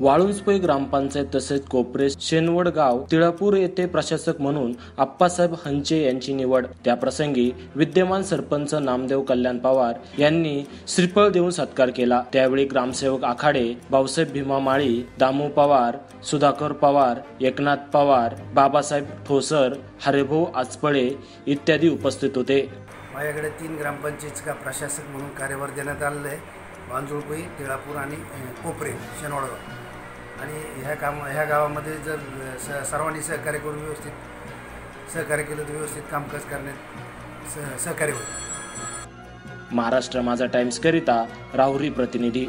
वाळुंजपै ग्रामपंचायत तसेच कोपरे शेनवड गाव तिळापूर येथे प्रशासक म्हणून आप्पासाहेब हंचे यांची निवड. त्याप्रसंगी विद्यमान सरपंच नामदेव कल्याण पवार यांनी श्रीफळ देऊन सत्कार केला. त्यावेळी ग्रामसेवक आखाडे भाऊसाहेब भीमा माळी दामू पवार सुधाकर पवार एकनाथ पवार बाबासाहेब ठोसर हरेभाऊ आचपळे इत्यादी उपस्थित होते. माझ्याकडे तीन ग्रामपंचायतचा प्रशासक म्हणून कार्यभार देण्यात आलेला आहे. वांजुळपई तिळापूर आणि कोपरे शेनवाडगाव आणि ह्या काम ह्या गावामध्ये जर स सर्वांनी सहकार्य करून व्यवस्थित सहकार्य केलं तर व्यवस्थित कामकाज करण्यात स सहकार्य होईल. महाराष्ट्र माझा टाइम्स करिता राहुरी प्रतिनिधी